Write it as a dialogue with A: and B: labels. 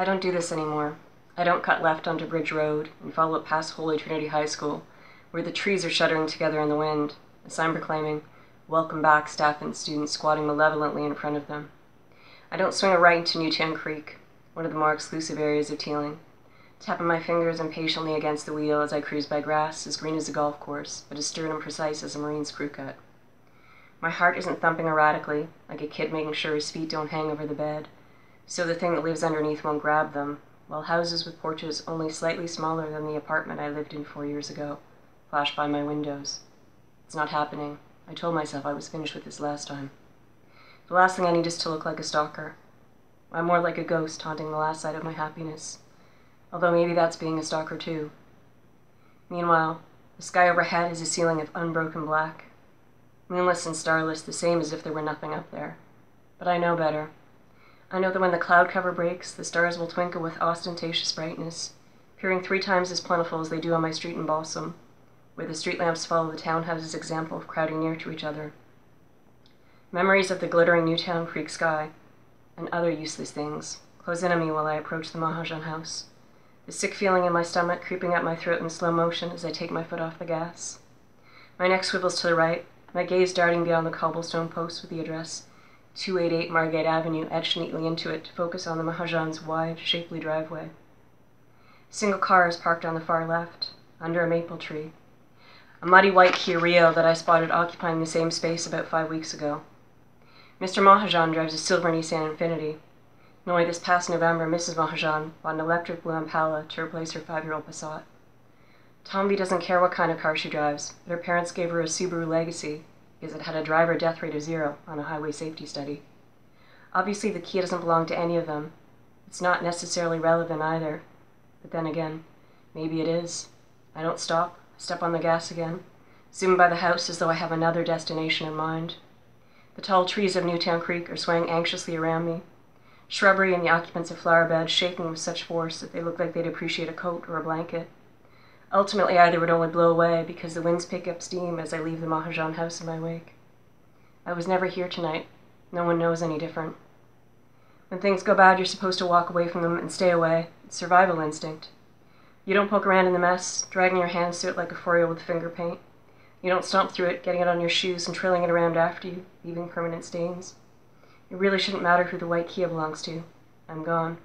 A: I don't do this anymore. I don't cut left onto Bridge Road and follow it past Holy Trinity High School, where the trees are shuddering together in the wind, a sign proclaiming, Welcome back, staff and students squatting malevolently in front of them. I don't swing a right into Newtown Creek, one of the more exclusive areas of Teeling, tapping my fingers impatiently against the wheel as I cruise by grass as green as a golf course, but as stern and precise as a marine's crew cut. My heart isn't thumping erratically, like a kid making sure his feet don't hang over the bed, so the thing that lives underneath won't grab them, while houses with porches only slightly smaller than the apartment I lived in four years ago flash by my windows. It's not happening. I told myself I was finished with this last time. The last thing I need is to look like a stalker. I'm more like a ghost haunting the last sight of my happiness, although maybe that's being a stalker too. Meanwhile, the sky overhead is a ceiling of unbroken black, moonless and starless, the same as if there were nothing up there. But I know better. I know that when the cloud cover breaks, the stars will twinkle with ostentatious brightness, appearing three times as plentiful as they do on my street in Balsam, where the street lamps follow the townhouse's example of crowding near to each other. Memories of the glittering Newtown Creek sky, and other useless things, close in on me while I approach the Mahajan house, the sick feeling in my stomach creeping up my throat in slow motion as I take my foot off the gas. My neck swivels to the right, my gaze darting beyond the cobblestone post with the address 288 Margate Avenue etched neatly into it to focus on the Mahajan's wide, shapely driveway. Single car is parked on the far left, under a maple tree. A muddy white Kia Rio that I spotted occupying the same space about five weeks ago. Mr. Mahajan drives a silver Nissan Infiniti. Only this past November, Mrs. Mahajan bought an electric blue Impala to replace her five-year-old Passat. Tomby doesn't care what kind of car she drives, but her parents gave her a Subaru Legacy is it had a driver death rate of zero on a highway safety study. Obviously, the Kia doesn't belong to any of them. It's not necessarily relevant either. But then again, maybe it is. I don't stop. I step on the gas again, zoom by the house as though I have another destination in mind. The tall trees of Newtown Creek are swaying anxiously around me. Shrubbery and the occupants of flower beds shaking with such force that they look like they'd appreciate a coat or a blanket. Ultimately, either would only blow away because the winds pick up steam as I leave the Mahajan house in my wake. I was never here tonight. No one knows any different. When things go bad, you're supposed to walk away from them and stay away. It's survival instinct. You don't poke around in the mess, dragging your hands through it like a four with finger paint. You don't stomp through it, getting it on your shoes and trailing it around after you, leaving permanent stains. It really shouldn't matter who the white Kia belongs to. I'm gone.